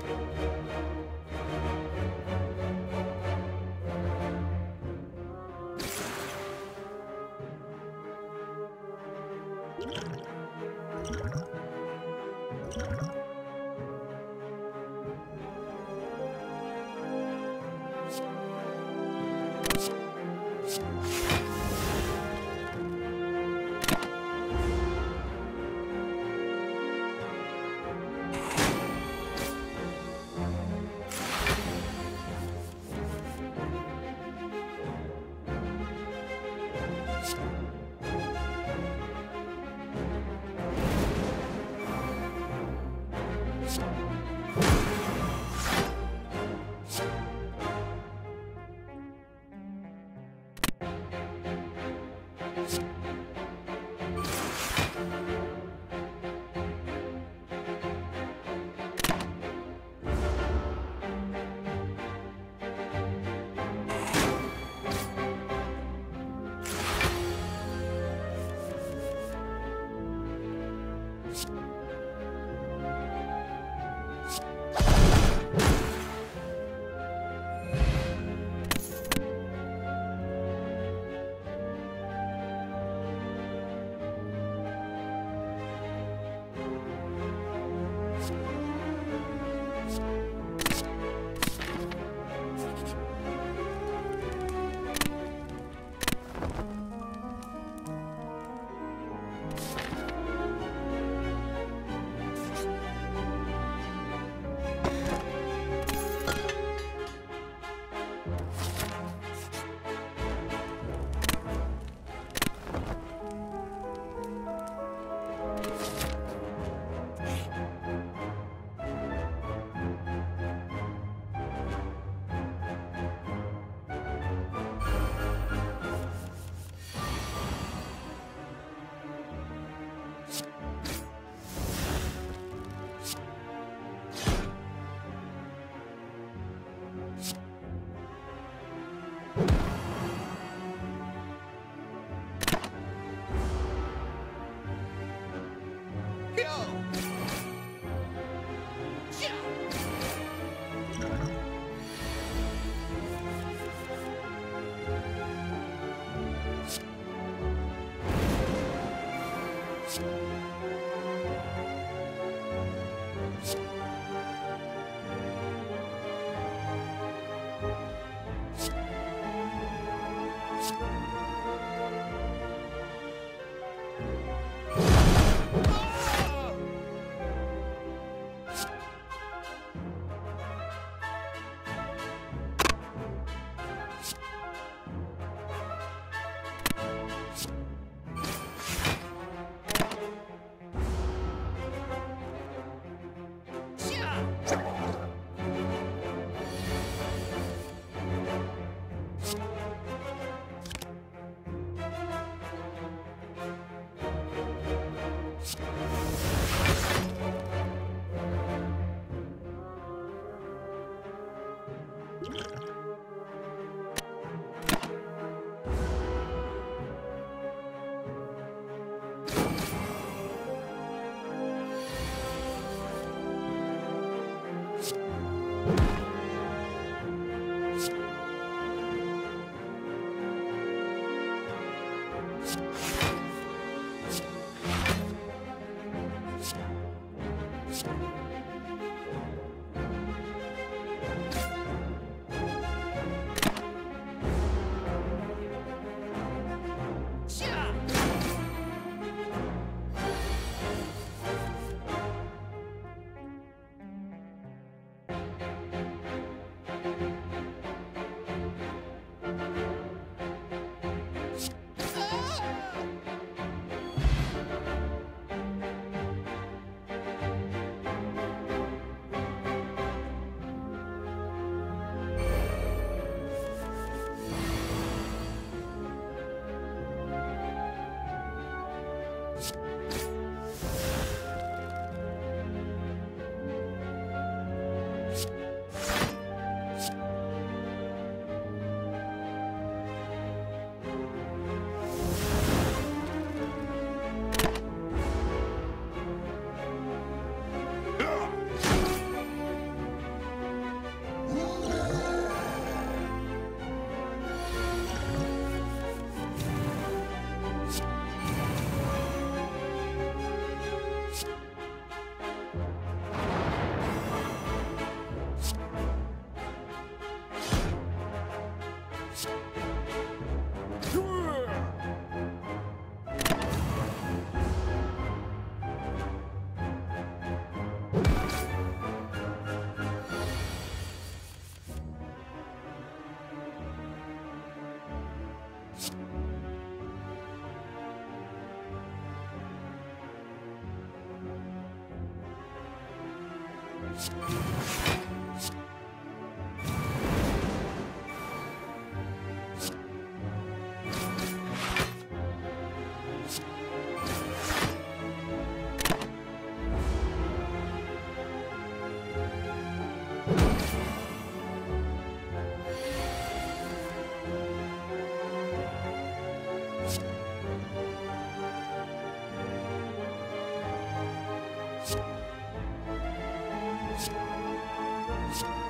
task. podcast.